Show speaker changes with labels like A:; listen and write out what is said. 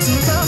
A: 节奏